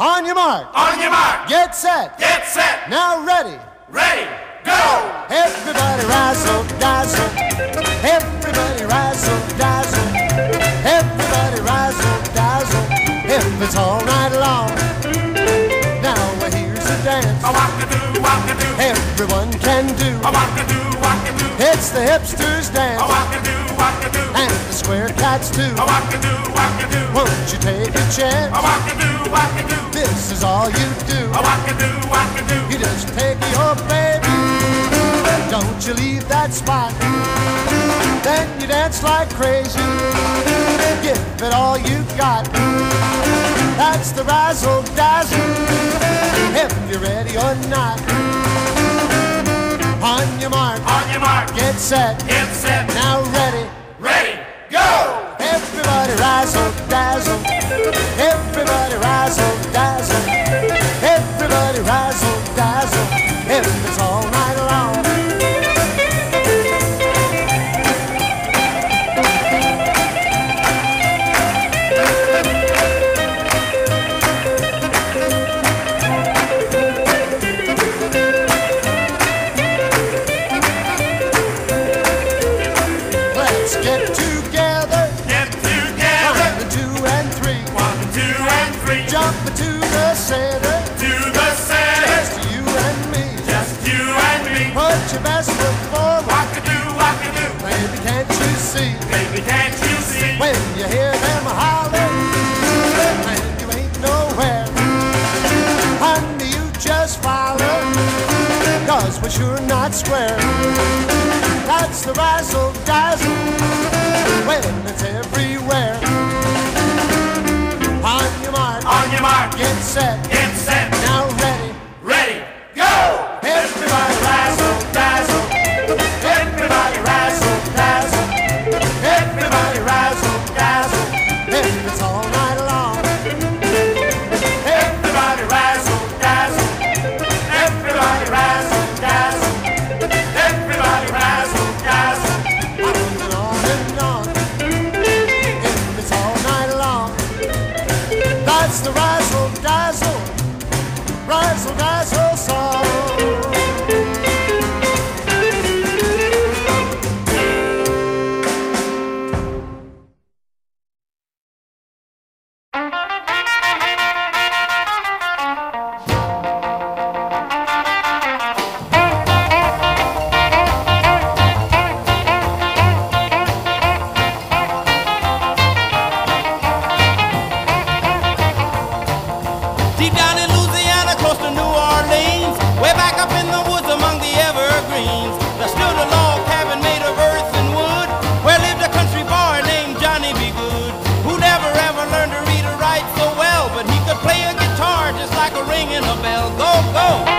On your mark. On your mark. Get set. Get set. Now ready. Ready. Go. Everybody razzle dazzle. Everybody razzle dazzle. Everybody razzle dazzle. If it's all night long. Now here's a dance. A walk do, walk a can do. Walk a do, walk a do. It's the hipsters dance. walk a do, walk a do. And the square cats too. A walk a do, walk a do. Won't you take a chance? A walk a do, walk a do. This is all you do. A walk a do, walk a do. You just take your baby. Don't you leave that spot. Then you dance like crazy. Give it all you got. That's the razzle dazzle. If you're ready or not. On your mark, On your mark. get set. Get set. Now ready. Ready. Go. Everybody razzle dazzle. Everybody razzle dazzle. Everybody razzle dazzle. If it's all night long. Get together. Get together. One, and two, and three. One, two, and three. Jump into the center. To the center. Just you and me. Just you and me. Put your best foot forward. Walk a do, walk a do. Baby, can't you see? Baby, can't you see? When you hear them holler, and you ain't nowhere. Honey, you just follow, cause we're sure not square. That's the razzle dazzle, ringing a bell. Go, go.